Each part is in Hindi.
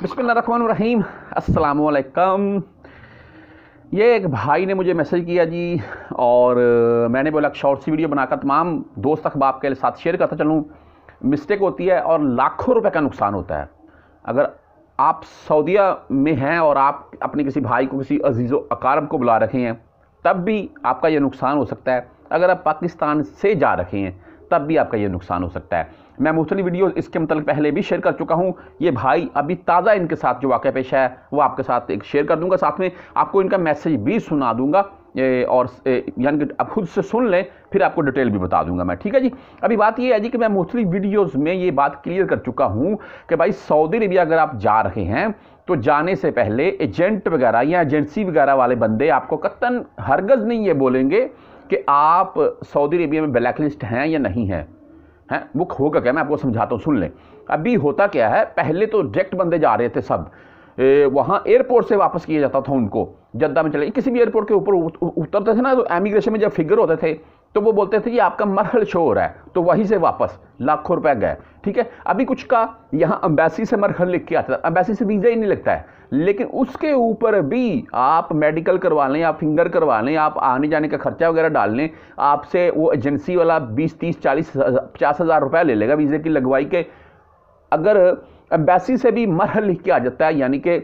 बिस्मिल्लाहिर्रहमानिर्रहीम। अस्सलाम वालेकुम ये एक भाई ने मुझे मैसेज किया जी, और मैंने बोला शॉर्ट सी वीडियो बनाकर तमाम दोस्त अखबाब के साथ शेयर करता चलूँ। मिस्टेक होती है और लाखों रुपए का नुकसान होता है। अगर आप सऊदीया में हैं और आप अपने किसी भाई को, किसी अज़ीज़ अकारब को बुला रखे हैं, तब भी आपका यह नुकसान हो सकता है। अगर आप पाकिस्तान से जा रखे हैं तब भी आपका ये नुकसान हो सकता है। मैं मुख्तलि वीडियो इसके मतलब पहले भी शेयर कर चुका हूँ। ये भाई अभी ताज़ा इनके साथ जो वाक़ पेश है, वो आपके साथ एक शेयर कर दूँगा साथ में। आपको इनका मैसेज भी सुना दूँगा। और यानी कि आप खुद से सुन लें, फिर आपको डिटेल भी बता दूँगा मैं, ठीक है जी? अभी बात ये है जी कि मैं मुख्तलि वीडियोज़ में ये बात क्लियर कर चुका हूँ कि भाई सऊदी अरबिया अगर आप जा रहे हैं तो जाने से पहले एजेंट वगैरह या एजेंसी वगैरह वाले बंदे आपको कत्तन हरगज़ नहीं ये बोलेंगे कि आप सऊदी अरेबिया में ब्लैक लिस्ट हैं या नहीं हैं? हैं? वो होगा क्या? मैं आपको समझाता हूँ, सुन लें। अभी होता क्या है, पहले तो डायरेक्ट बंदे जा रहे थे सब। वहाँ एयरपोर्ट से वापस किया जाता था उनको। जद्दा में चले, किसी भी एयरपोर्ट के ऊपर उतरते थे ना तो एमिग्रेशन में जब फिगर होते थे तो वो बोलते थे कि आपका मरहल शो हो रहा है तो वहीं से वापस लाखों रुपए गए, ठीक है? अभी कुछ का यहाँ अम्बेसी से मरहल लिख के आता था। अम्बेसी से वीज़ा ही नहीं लगता है, लेकिन उसके ऊपर भी आप मेडिकल करवा लें, आप फिंगर करवा लें, आप आने जाने का खर्चा वगैरह डाल लें, आपसे वो एजेंसी वाला बीस, तीस, चालीस, पचास हज़ार रुपया ले लेगा वीज़े की लगवाई के। अगर एम्बेसी से भी मरहल लिख के आ जाता है, यानी कि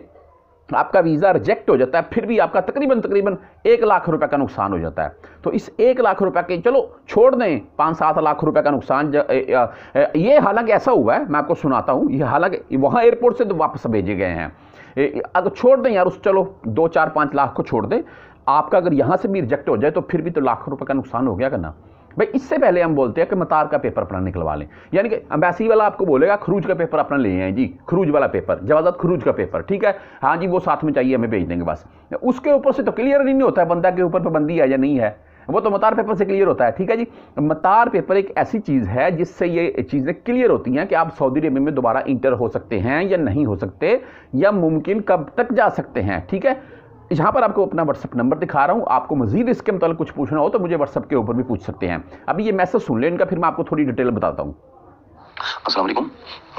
आपका वीज़ा रिजेक्ट हो जाता है, फिर भी आपका तकरीबन तकरीबन एक लाख रुपए का नुकसान हो जाता है। तो इस एक लाख रुपए के, चलो, छोड़ दें, पाँच सात लाख रुपए का नुकसान ये हालाँकि ऐसा हुआ है, मैं आपको सुनाता हूँ, ये हालाँकि, वहाँ एयरपोर्ट से तो वापस भेजे गए हैं। अगर छोड़ दें यार उस, चलो, दो, चार, पाँच लाख को छोड़ दें, आपका अगर यहाँ से भी रिजेक्ट हो जाए तो फिर भी तो लाख रुपये का नुकसान हो गया करना। भाई, इससे पहले हम बोलते हैं कि मतार का पेपर अपना निकलवा लें। यानी कि अम्बेसी वाला आपको बोलेगा, खरूज का पेपर अपना ले आए जी, खरूज वाला पेपर जवाजत खरूज का पेपर, ठीक है? हाँ जी, वो साथ में चाहिए, हमें भेज देंगे बस। उसके ऊपर से तो क्लियर नहीं होता है बंदा के ऊपर पाबंदी है या नहीं है। वो तो मतार पेपर से क्लियर होता है, ठीक है जी? मतार पेपर एक ऐसी चीज़ है जिससे ये चीज़ें क्लियर होती हैं कि आप सऊदी अरबिया में दोबारा इंटर हो सकते हैं या नहीं हो सकते या मुमकिन कब तक जा सकते हैं, ठीक है? यहाँ पर आपको अपना व्हाट्सअप नंबर दिखा रहा हूँ। आपको मजीद इसके मतलब कुछ पूछना हो तो मुझे व्हाट्सअप के ऊपर भी पूछ सकते हैं। अभी ये मैसेज सुन लें इनका फिर मैं आपको थोड़ी डिटेल बताता हूँ। वालेकुम।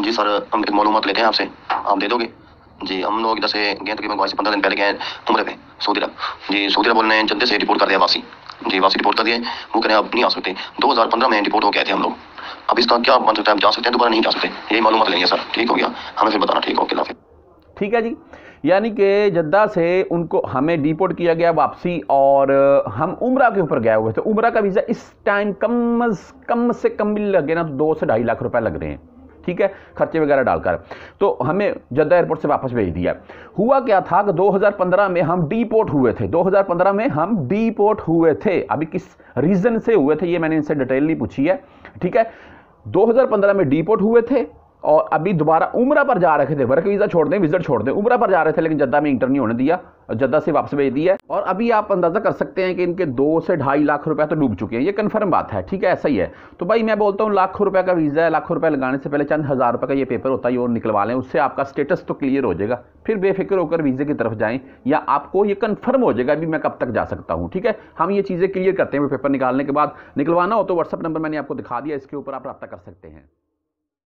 जी सर हम एक मालूम लेते हैं आपसे। आप दे दोगे? जी हम लोग इधर से गए तकरीबन बाईस से पंद्रह दिन पहले गए उम्र पे सऊदी अरब जी सऊदी अरब बोलने जल्दी से रिपोर्ट कर दिया वापसी। जी वापसी रिपोर्ट कर दिए। वो कह रहे हैं अब नहीं आ सकते। 2015 में रिपोर्ट हो गए थे हम लोग। अब इसका क्या बन सकता है? आप जा सकते हैं दोबारा नहीं जा सकते। यही मालूम लेंगे सर। ठीक हो गया? हमें फिर बताना ठीक हो फिर ठीक है जी। यानी कि जद्दा से उनको हमें डिपोर्ट किया गया वापसी और हम उम्रा के ऊपर गए हुए थे। उम्रा का वीज़ा इस टाइम कम कम से कम भी लगे ना तो दो से ढाई लाख रुपए लग रहे हैं। ठीक है? खर्चे वगैरह डालकर। तो हमें जद्दा एयरपोर्ट से वापस भेज दिया। हुआ क्या था कि 2015 में हम डीपोर्ट हुए थे। 2015 में हम डीपोर्ट हुए थे। अभी किस रीज़न से हुए थे, ये मैंने इनसे डिटेल नहीं पूछी है। ठीक है? 2015 में डीपोर्ट हुए थे। और अभी दोबारा उम्रा पर जा रहे थे। वर्क वीज़ा छोड़ दें विज़िट छोड़ दें। उम्रा पर जा रहे थे, लेकिन जद्दा में इंटर नहीं होने दिया। और जद्दा से वापस भेज दिया और अभी आप अंदाज़ा कर सकते हैं कि इनके दो से ढाई लाख रुपए तो डूब चुके हैं। ये कन्फर्म बात है, ठीक है? ऐसा ही है। तो भाई, मैं बोलता हूँ, लाखों रुपये का वीज़ा है, लाखों रुपये लगाने से पहले चंद हज़ार रुपये का ये पेपर होता है और निकलवा लें। उससे आपका स्टेटस तो क्लियर हो जाएगा। फिर बेफिक्र होकर वीज़े की तरफ़ जाएँ, या आपको ये कन्फर्म हो जाएगा, अभी मैं कब तक जा सकता हूँ, ठीक है? हम ये चीज़ें क्लियर करते हैं पेपर निकालने के बाद। निकलवाना हो तो व्हाट्सअप नंबर मैंने आपको दिखा दिया, इसके ऊपर आप रब्ता कर सकते हैं।